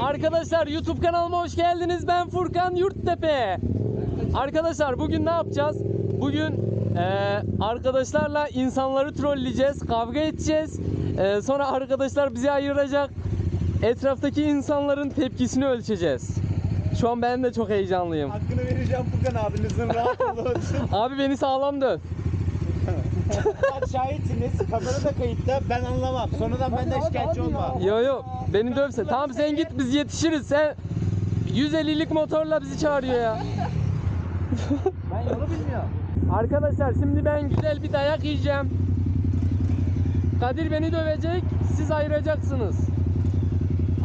Arkadaşlar YouTube kanalıma hoş geldiniz. Ben Furkan Yurttepe. Arkadaşlar bugün ne yapacağız? Bugün eee, arkadaşlarla insanları trolleyeceğiz, kavga edeceğiz. Eee, sonra arkadaşlar bizi ayıracak. Etraftaki insanların tepkisini ölçeceğiz. Şu an ben de çok heyecanlıyım. Hakkını vereceğim Furkan abinizin rahat olun. Abi beni sağlam döv. Şahitsiniz. Kamera da kayıtta. Ben anlamam. Sonradan ben de şikayetçi olma. Yo yo beni dövse. Tamam sen git biz yetişiriz. Sen 150'lik motorla bizi çağırıyor ya. Ben yolu bilmiyorum. Arkadaşlar şimdi ben güzel bir dayak yiyeceğim. Kadir beni dövecek, siz ayıracaksınız.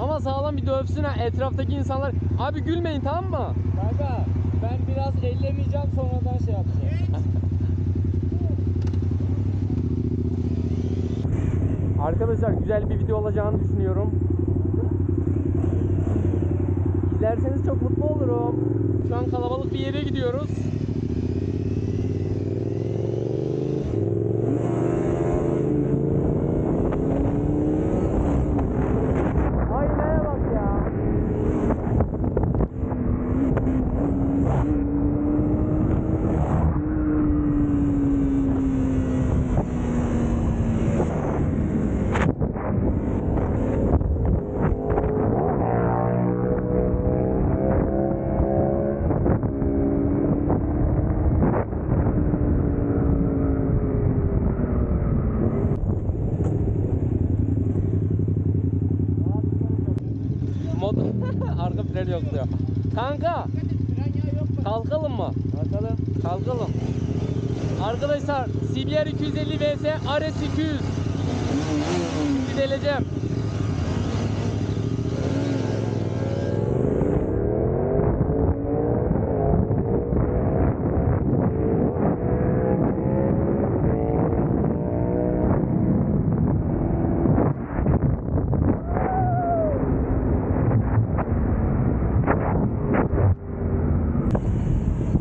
Ama sağlam bir dövsün ha etraftaki insanlar. Abi gülmeyin tamam mı? Kanka ben biraz ellemeyeceğim sonradan şey yapacağım. Arkadaşlar güzel bir video olacağını düşünüyorum. İzlerseniz çok mutlu olurum. Şu an kalabalık bir yere gidiyoruz. Kanka kalkalım mı? Bakalım. Kalkalım. Arkadaşlar CBR 250 vs RS 200 Bir deleceğim.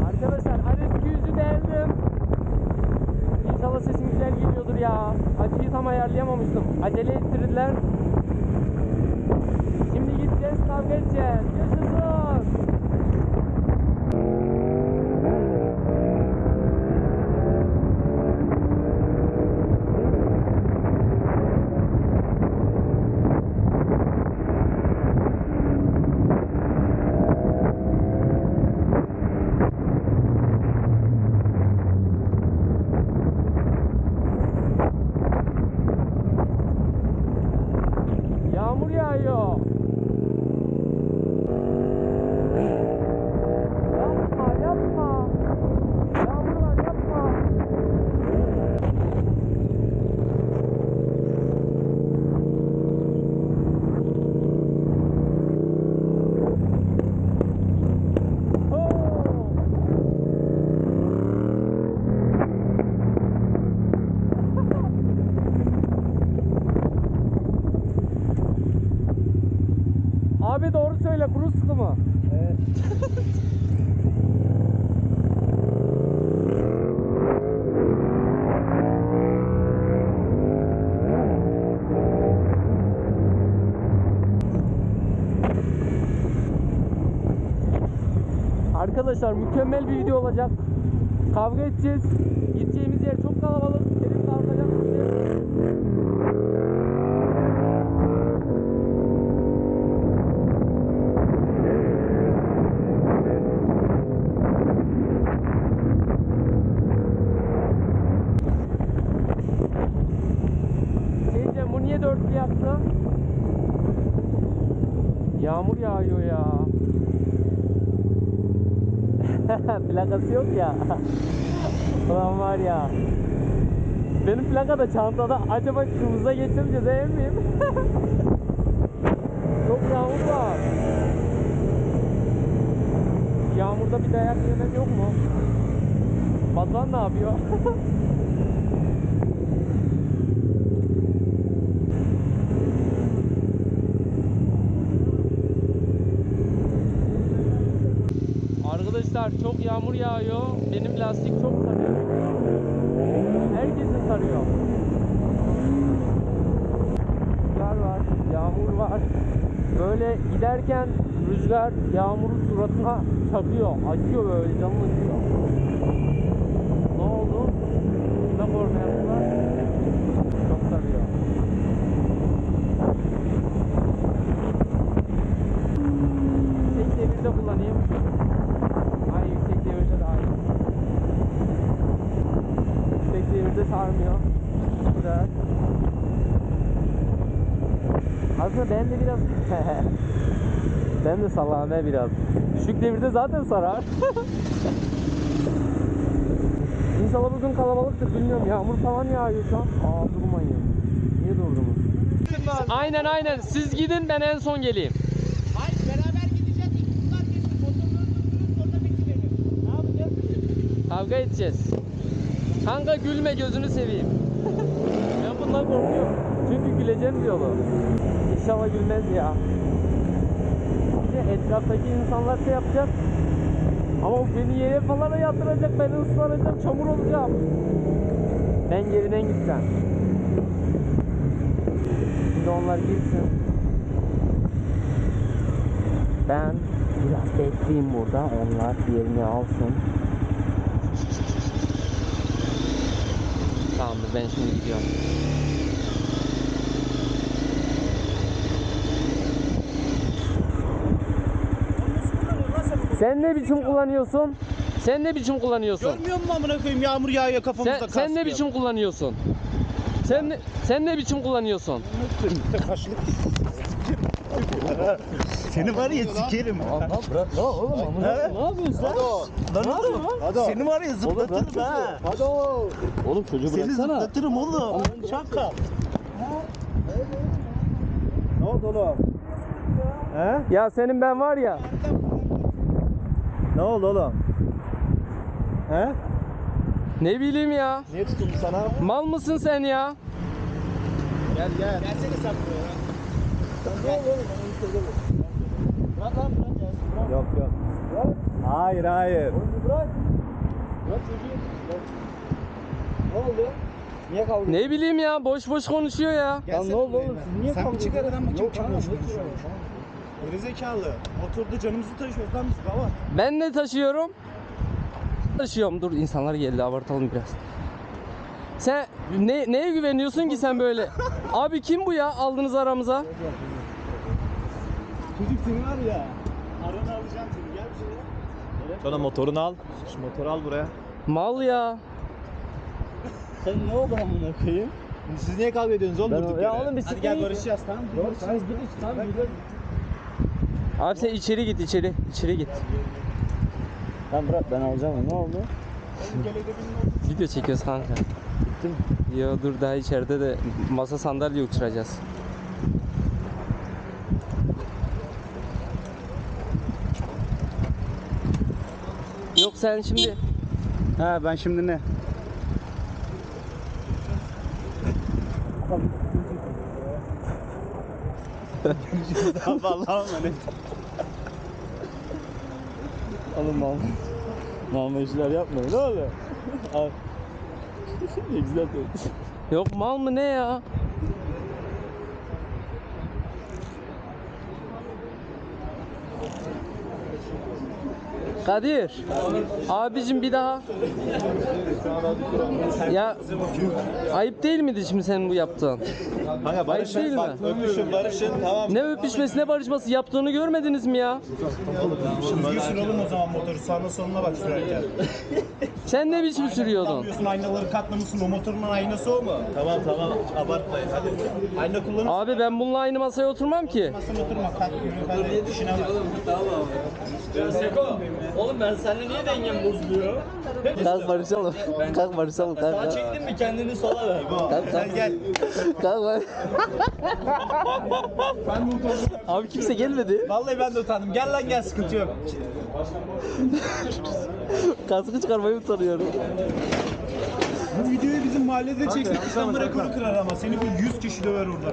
Arkadaşlar RS 200'ü deldim. İnşallah sesim güzel geliyordur ya. Açıyı tam ayarlayamamıştım. Acele ettirdiler. Şimdi gideceğiz kavga edeceğiz. Yaşasın. Yağmur yağıyor. Yapma yapma. Yağmur var yapma. Oh! Söyle kuru sıkı mı? Evet. Arkadaşlar mükemmel bir video olacak. Kavga edeceğiz. Yağmur yağıyor ya. Plakası yok ya. Ulan var ya. Benim plaka da çantada. Acaba kırmızıya geçince değil miyim? Çok yağmur var. Yağmurda bir dayak yemek yok mu? Batuhan ne yapıyor? Arkadaşlar çok yağmur yağıyor. Benim lastik çok sarıyor. Herkesin sarıyor. Kar var, yağmur var. Böyle giderken rüzgar yağmuru suratına çakıyor. Acıyor böyle canın acıyor. Ne oldu? Ne korna yaptılar? Çok sarıyor. Yüksek devirde kullanayım. Ay yüksek devirde daha iyi. Yüksek devirde sarmıyor. Güzel. Aslında ben de biraz ben de salame biraz. Düşük devirde zaten sarar. İnşallah bugün kalabalıktır bilmiyorum yağmur falan yağıyor şu an. Aa durmayın. Niye durdunuz? Aynen aynen siz gidin ben en son geleyim. Hayır beraber gideceğiz. İlk bunlar geçsin. Motorları durdurup sonra bitirelim. Ne yapacağız? Kavga edeceğiz. Kanka gülme gözünü seveyim. ben bundan korkuyorum. Çünkü güleceğim diyordu. İnşallah gülmez ya. İşte etraftaki insanlar şey yapacak. Ama beni yere falan yatıracak. Ben ıslanacağım, çamur olacağım. Ben geriden gideceğim. Şimdi onlar girsin. Ben biraz bekleyeyim burada. Onlar yerini alsın. Tamamdır ben şimdi gidiyorum. Sen ne biçim kullanıyorsun? Sen ne biçim kullanıyorsun? Görmüyor musun amına koyayım yağmur yağıyor kafamıza Sen, sen ne biçim kullanıyorsun? Sen ne, sen ne biçim kullanıyorsun? Kaşlık. Seni var ya sikerim. bırak la oğlum Ne yapıyorsun sen? Lan oğlum. Seni var ya zıplatırım ha. Hadi Oğlum çocuğu Seni zıplatırım oğlum. Çaka. Ne oldu oğlum? He? Ya senin ben var ya. Ne oldu oğlum? He? Ne bileyim ya. Niye tutuldu sana? Mal mısın sen ya? Gel gel. Gelsene sen buraya. Gel oğlum bir şey Bırak lan bırak gelsin. Yok yok. Hayır hayır. Bırak. Bırak çocuğu. Ne oldu? Niye kavga Ne bileyim ya boş boş konuşuyor ya. Lan ne oldu oğlum? Siz niye Sen kavga bir çıkar adam Yok kim boş konuşuyor. Gerizekalı. Oturdu canımızı taşıyoruz lan biz baba. Ben ne taşıyorum? Taşıyorum. Dur insanlar geldi abartalım biraz. Sen ne, neye güveniyorsun ki sen böyle? Abi kim bu ya aldınız aramıza? Çocuk seni var ya. Arana alacağım seni gel şuraya. Sonra motorunu al. Şu motoru al buraya. Mal ya. Sen ne oldu amına koyayım? Siz niye kavga ediyorsunuz oğlum Ben- durduk ya oğlum bir Hadi gel barışacağız tamam mı? Yok sen git iç tamam gidelim. Abi sen içeri git içeri. içeri git. Lan bırak ben alacağım ne oldu? Video çekiyoruz kanka. Gittim. Yo dur daha içeride de masa sandalye uçuracağız. Yok sen şimdi Ha ben şimdi ne? Vallahi emanet. Oğlum mal. Mal işler yapmayın ne oluyor? Al. ne güzel yok mal mı ne ya? Kadir. Abicim bir daha. Ya ayıp değil miydi şimdi senin bu yaptığın? Kanka Ayıp değil mi? öpüşün barışın tamam mı? Ne öpüşmesi ne barışması yaptığını görmediniz mi ya? Düzgün oğlum o zaman motoru sağına soluna bak sürerken. Sen ne biçim sürüyordun? Yapıyorsun aynaları katlamışsın o motorun aynası o mu? Tamam tamam abartmayın hadi. Ayna kullanırsın. Abi ben bununla aynı masaya oturmam ki. Oturma kalk yürü hadi işine bak. Oğlum ben seninle niye dengem bozuluyor? Kalk barışalım. Kalk barışalım. Kalk. Sağa çektin mi kendini sola ver. Gel gel. Kalk bak. Abi kimse gelmedi. Vallahi ben de utandım. Gel lan gel sıkıntı yok. Kaskı çıkarmayı utanıyorum. Bu videoyu bizim mahallede çeksin. İnsanlar rekoru kırar ama seni bir 100 kişi döver orada.